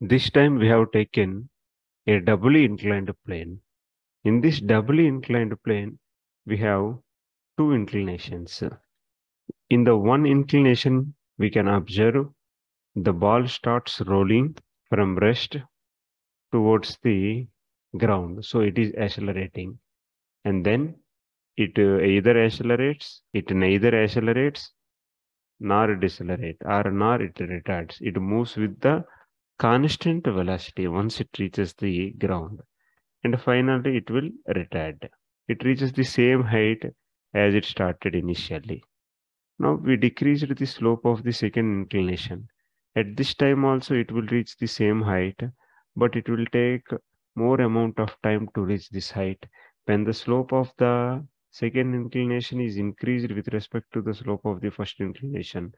This time we have taken a doubly inclined plane. In this doubly inclined plane, we have two inclinations. In the one inclination, we can observe the ball starts rolling from rest towards the ground. So it is accelerating. And then it uh, either accelerates, it neither accelerates nor decelerate or nor it retards. It moves with the constant velocity once it reaches the ground. And finally it will retard. It reaches the same height as it started initially. Now we decreased the slope of the second inclination. At this time also it will reach the same height, but it will take more amount of time to reach this height. When the slope of the second inclination is increased with respect to the slope of the first inclination,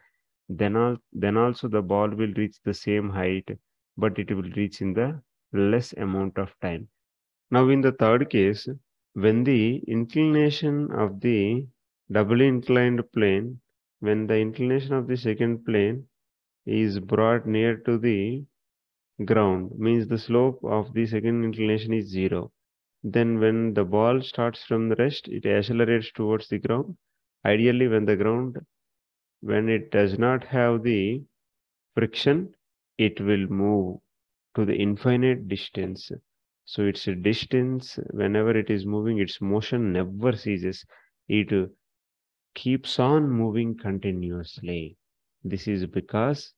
then, al then also the ball will reach the same height, but it will reach in the less amount of time. Now in the third case, when the inclination of the doubly inclined plane, when the inclination of the second plane is brought near to the ground, means the slope of the second inclination is zero. Then when the ball starts from the rest, it accelerates towards the ground. Ideally, when the ground, when it does not have the friction, it will move to the infinite distance so its a distance, whenever it is moving, its motion never ceases. It keeps on moving continuously. This is because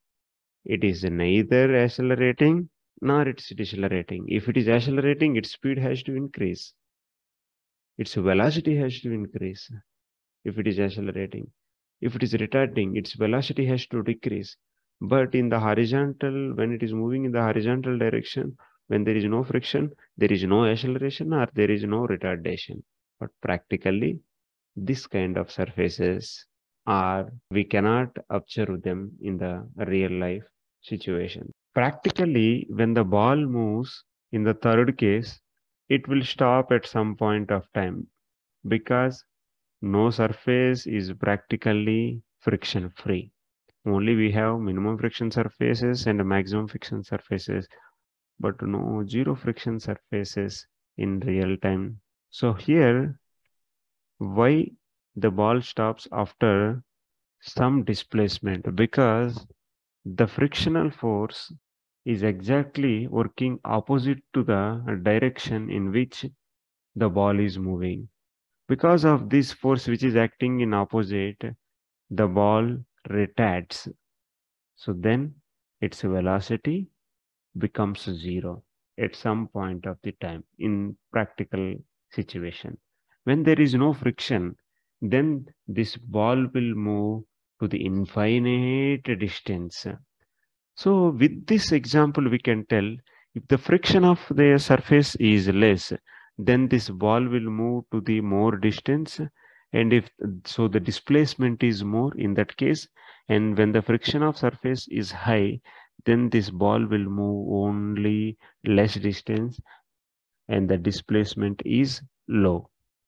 it is neither accelerating nor it's decelerating. If it is accelerating, its speed has to increase. Its velocity has to increase. If it is accelerating. If it is retarding, its velocity has to decrease. But in the horizontal, when it is moving in the horizontal direction, when there is no friction, there is no acceleration or there is no retardation. But practically, this kind of surfaces are, we cannot observe them in the real life situation. Practically, when the ball moves in the third case, it will stop at some point of time because no surface is practically friction free. Only we have minimum friction surfaces and maximum friction surfaces but no zero friction surfaces in real time. So here, why the ball stops after some displacement? Because the frictional force is exactly working opposite to the direction in which the ball is moving. Because of this force which is acting in opposite, the ball retards. So then its velocity becomes zero at some point of the time in practical situation. When there is no friction, then this ball will move to the infinite distance. So with this example, we can tell if the friction of the surface is less, then this ball will move to the more distance. And if so, the displacement is more in that case. And when the friction of surface is high, then this ball will move only less distance and the displacement is low.